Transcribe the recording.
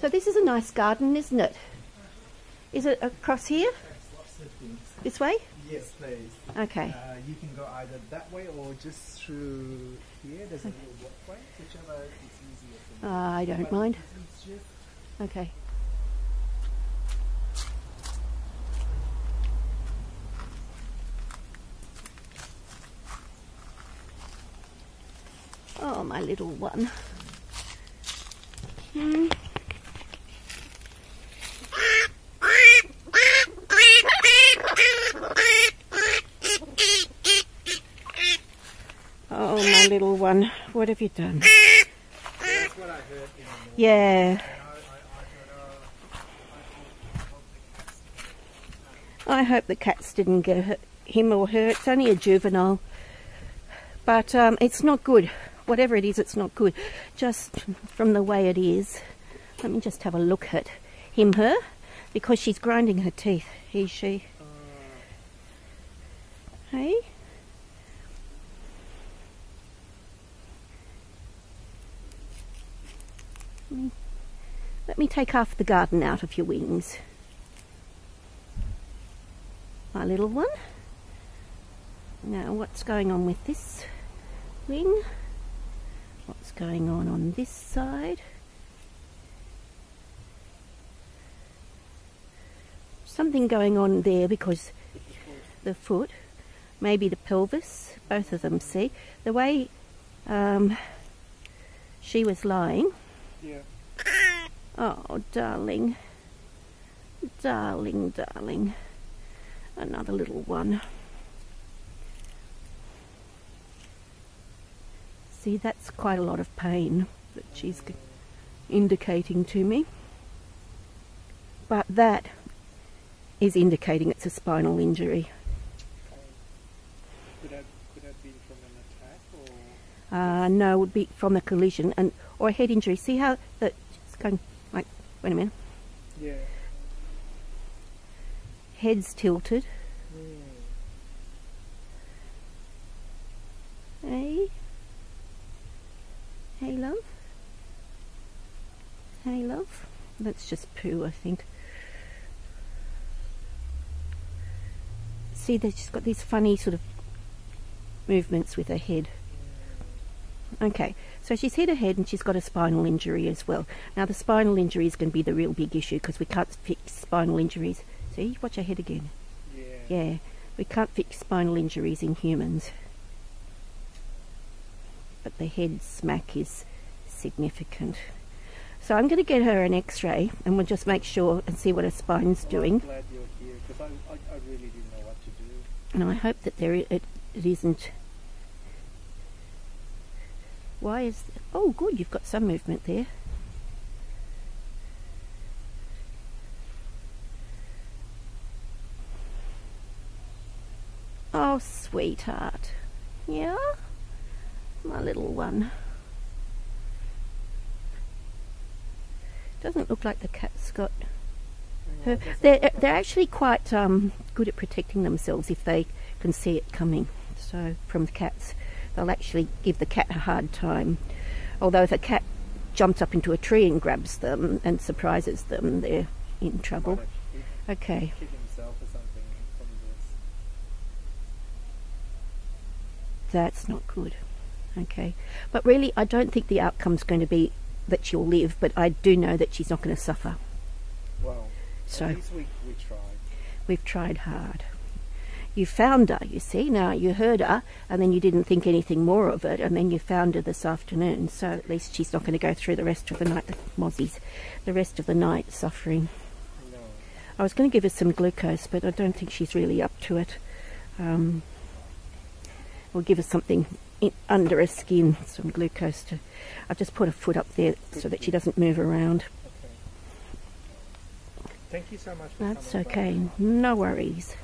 So this is a nice garden, isn't it? Is it across here? Lots of things. This way? Yes, please. Okay. Uh, you can go either that way or just through here. There's a little walkway, whichever is easier for you. I don't But mind. Okay. Oh, my little one. Hmm. Oh, my little one. What have you done? Yeah. I hope the cats didn't get him or her. It's only a juvenile. But um, it's not good. Whatever it is, it's not good. Just from the way it is. Let me just have a look at him, her, because she's grinding her teeth. He, she. Hey? Let me, let me take half the garden out of your wings my little one. Now, what's going on with this wing? What's going on on this side? Something going on there because the foot, maybe the pelvis, both of them, see? The way um, she was lying. Yeah. Oh, darling. Darling, darling. Another little one. See, that's quite a lot of pain that she's indicating to me. But that is indicating it's a spinal injury. Could that, could that be from an attack or? Uh, no, it would be from a collision and or a head injury. See how that it's going like wait a minute. Yeah. Head's tilted. Hey. Hey, love. Hey, love. That's just poo, I think. See, they've just got these funny sort of movements with her head. Okay, so she's hit her head and she's got a spinal injury as well. Now, the spinal injury is going to be the real big issue because we can't fix spinal injuries. See, watch her head again. Yeah. Yeah, we can't fix spinal injuries in humans. But the head smack is significant. So I'm going to get her an x-ray and we'll just make sure and see what her spine's Well, doing. I'm glad you're here because I, I, I really didn't know what to do. And I hope that there it, it isn't. Why is... Oh, good, you've got some movement there. Oh, sweetheart. Yeah? My little one. Doesn't look like the cat's got her, on, does it they're, they're actually quite um, good at protecting themselves if they can see it coming. So from the cats, they'll actually give the cat a hard time. Although if a cat jumps up into a tree and grabs them and surprises them, they're in trouble. Okay. hit himself or something. That's not good. Okay. But really, I don't think the outcome's going to be that she'll live, but I do know that she's not going to suffer. Well, So- at least we, we tried. We've tried hard. You found her, you see. Now, you heard her, and then you didn't think anything more of it, and then you found her this afternoon. So at least she's not going to go through the rest of the night, the mozzies, the rest of the night suffering. No. I was going to give her some glucose, but I don't think she's really up to it. Um, we'll give her something in, under her skin, some glucose. To, I've just put her foot up there so that she doesn't move around. Okay. Thank you so much for That's okay, By. no worries.